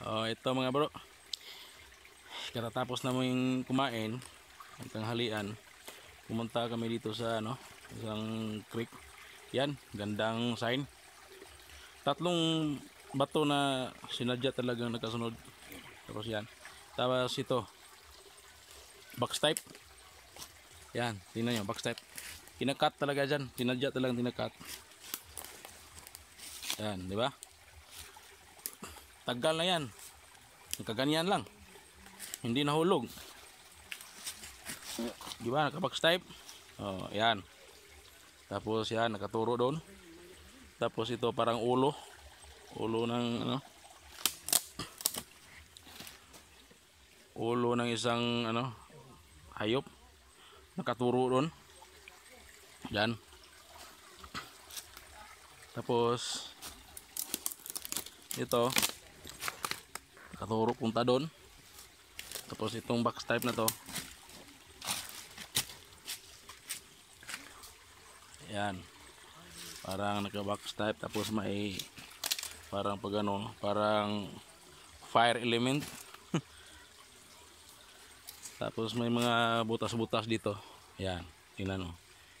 Oh, ito mga bro. Katatapos namin kumain, ang tanghalian, pumunta kami dito sa ano, isang creek. Yan, gandang sign. Tatlong bato na sinadya talagang nagkasunod. Tapos yan. Tapos ito, box type. Yan, tingnan nyo, box type. Kinakat talaga dyan. Tinadya talagang tinakat. Yan, di ba? Tagal na yan. Nakaganyan lang. Hindi nahulog. Di ba? Nakabox type. Oh, yan. Tapos yan, nakaturo doon. Tapos ito parang ulo. Ulo ng ano? Ulo ng isang ano? Hayop. Nakaturo doon. Yan. Tapos ito nakaturo punta doon. Tapos itong box type na to. Yan. Parang naka-box type tapos may parang pag ano, parang fire element. tapos may mga butas-butas dito. Yan. Tingnan mo.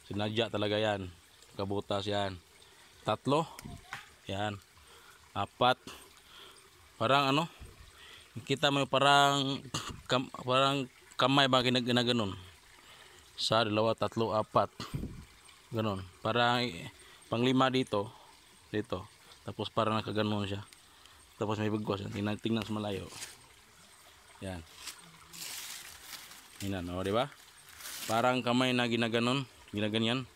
Sinadya talaga yan. Kabutas yan. Tatlo. Yan. Apat. Parang ano? Kita mo parang kam, parang kamay ba ginag ginaganon. Sa dalawa, tatlo, apat. Ganon. Parang panglima dito. Dito. Tapos parang nakaganon siya. Tapos may bigwas. Tingnan, tingnan sa malayo. Yan. Tingnan, o, di ba? Parang kamay na ginaganon, ginaganyan.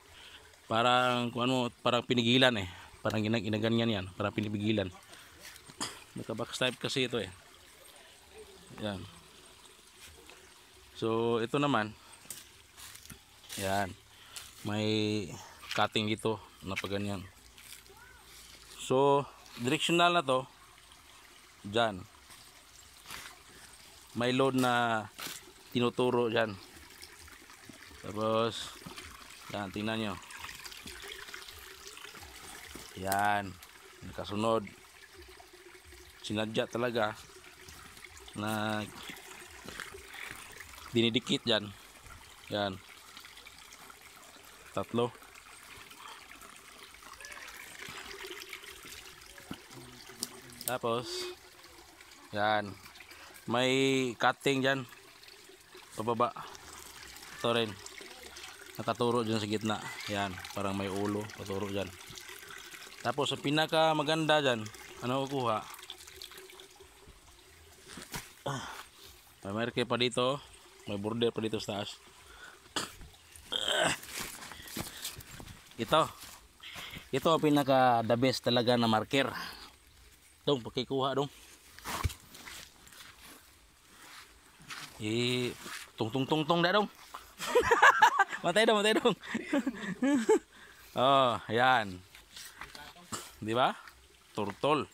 Parang kung ano, parang pinigilan eh. Parang ginag ginaganyan yan, parang pinipigilan. Naka-box type kasi ito eh. Yan. So, ito naman. Yan. May cutting dito na pa ganyan. So, directional na to. Diyan. May load na tinuturo dyan. Tapos, yan, tingnan nyo. Yan, nakasunod. Sinadya talaga na dinidikit dyan. Yan. Tatlo. Tapos, yan. May cutting dyan. Pababa. Ito rin. Nakaturo dyan sa gitna. Yan. Parang may ulo. Paturo dyan. Tapos, ang pinaka maganda dyan, ano kukuha? Marke pa dito. May border pa dito sa taas. Ito. Ito ang pinaka the best talaga na marker. Dong, pakikuha dong. Eh, tung tung tung tung dong. matay dong, matay dong. oh, yan. Di ba? Turtle.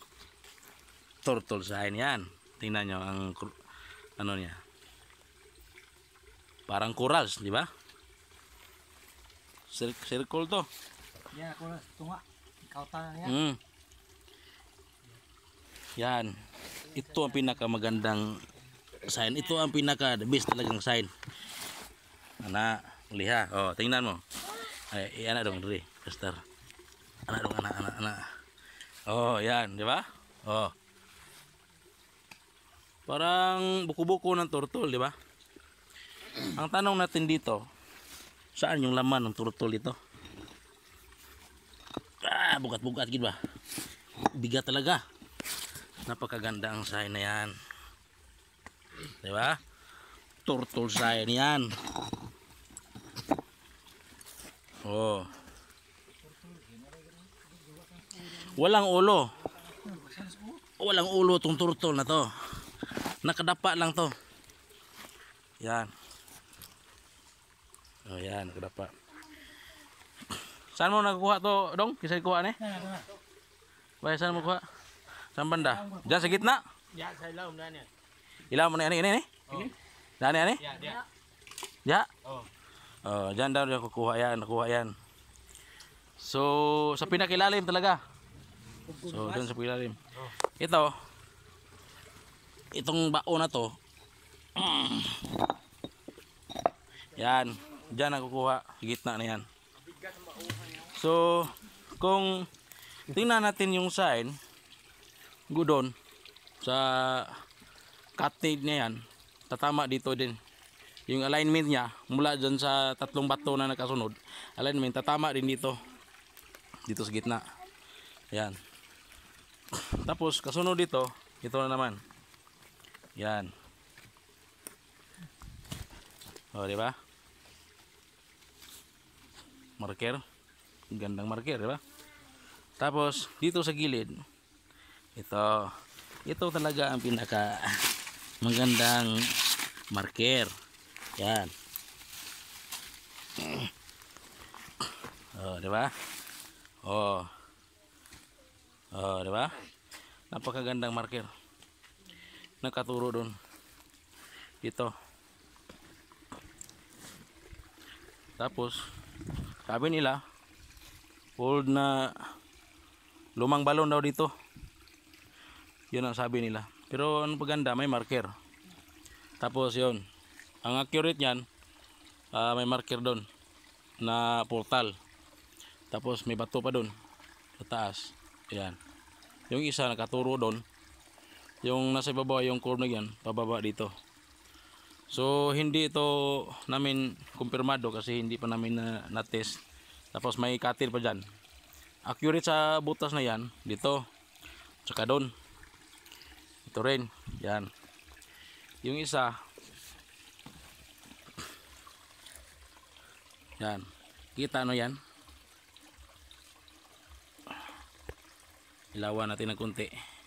Turtle sign yan. Tingnan nyo ang ano niya. Parang corals, di ba? Cir- circle to. Ya, ako na. Tunga. Ikaw tangan ya. Mm. Yan. Ito ang pinakamagandang sign. Ito ang pinaka the best talagang sign. Ana, liha. Oh, tingnan mo. Ay, i- ana dong diri, Pastor. Ana dong ana ana ana. Oh, yan, di ba? Oh. Parang buko-buko ng turtle, di ba? Ang tanong natin dito, saan yung laman ng turtle dito? Ah, bugat-bugat gitu ba? Bigat talaga. Napakaganda ang sign na yan. Di ba? Turtle sign yan. Oh. Walang ulo. Walang ulo tong turtle na to. Nakadapa lang to. Yan. Oh, yan, nakadapa. Saan mo nakuha to, Dong? Kisa kuha ni? Na, na, na. Bay, saan mo kuha? Saan banda? Diyan sa gitna? Ya, sa ilaw na niya. Ilaw mo na ini, ini? Oh. Dani, ani? Ya, ya. Ya? Oh. Oh, diyan daw kukuha yan, nakuha yan. So, sa pinakilalim talaga. So, doon sa pinakilalim. Ito, itong bao na to. Yan. Dyan nakukuha. Gitna na yan. So kung tingnan natin yung sign gudon sa cutting niya yan. Tatama dito din. Yung alignment niya mula dyan sa tatlong bato na nakasunod alignment tatama din dito. Dito sa gitna. Yan. Tapos kasunod dito ito na naman yan. O di ba? Marker. Gandang marker di ba? Tapos dito sa gilid ito. Ito talaga ang pinaka magandang marker. Yan. Oh di ba? Oh. Oh di ba? Napakagandang marker nakaturo doon dito. Tapos sabi nila old na lumang balon daw dito. Yun ang sabi nila. Pero ano paganda may marker. Tapos yun ang accurate niyan ah, may marker doon na portal. Tapos may bato pa doon sa taas. Yan yung isa nakaturo doon yung nasa baba yung corner yan pababa dito. So hindi ito namin kumpirmado kasi hindi pa namin na, na-test. Tapos may cutter pa dyan. Accurate sa butas na yan dito. Tsaka doon. Ito rin yan. Yung isa yan. Kita ano yan? Ilawan natin ng kunti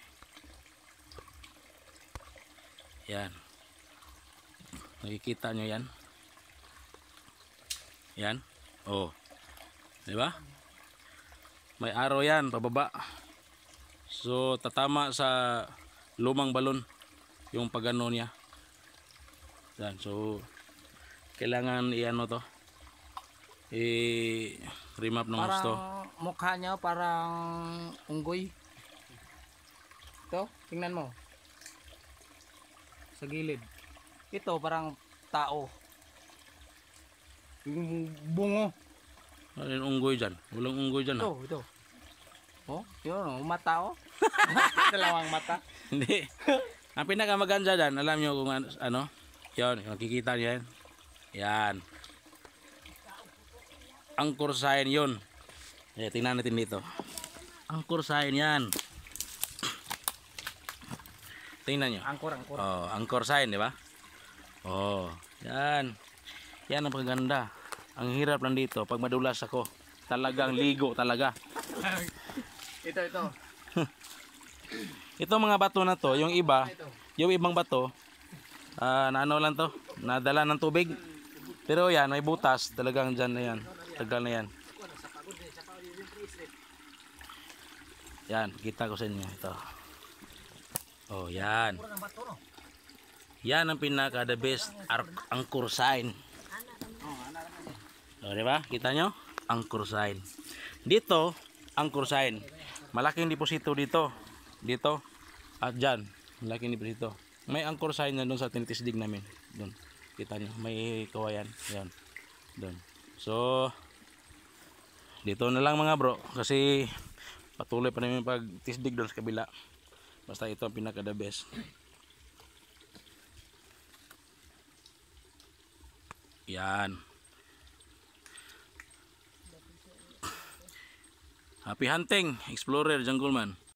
yan. Nakikita nyo yan? Yan? Oh. Di ba? May araw yan pababa. So tatama sa lumang balon yung pagano niya. Yan so kailangan iano to? I remap ng gusto. Parang mukha niya parang unggoy. Ito, tingnan mo. Sa gilid. Ito parang tao. Yung bungo. ano yung unggoy dyan walang unggoy dyan ha Ito, ito. Oh, yun, oh, mata oh. Dalawang mata. Hindi. Ang pinakamaganda dyan, alam nyo kung ano, ano? Yun, makikita nyo yan. Yan. Angkor sign yun. Eh, tingnan natin dito. Angkor sign yan. Tingnan nyo. Angkor, angkor. Oh, angkor sign, di ba? Oh, yan. Yan ang paganda. Ang hirap lang dito, pag madulas ako, talagang ligo talaga. ito, ito. Ito mga bato na to, yung iba, yung ibang bato, ah na ano lang to, nadala ng tubig. Pero yan, may butas, talagang dyan na yan. Tagal na yan. Yan, kita ko sa inyo ito. Oh, yan. Yan ang pinaka the best angkor sign. Oh, di ba? Kita nyo? Angkor sign. Dito, angkor sign. Malaking deposito dito. Dito. At dyan. Malaking deposito. May angkor sign na doon sa tinitisdig namin. Doon. Kita nyo. May kawayan. Yan. Doon. So, dito na lang mga bro. Kasi patuloy pa namin pagtisdig doon sa kabila. Basta ito ang pinaka the best. Yan. Happy hunting, explorer, jungleman.